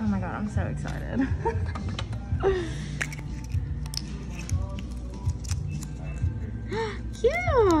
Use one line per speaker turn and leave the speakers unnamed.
Oh my god, I'm so excited. Cute.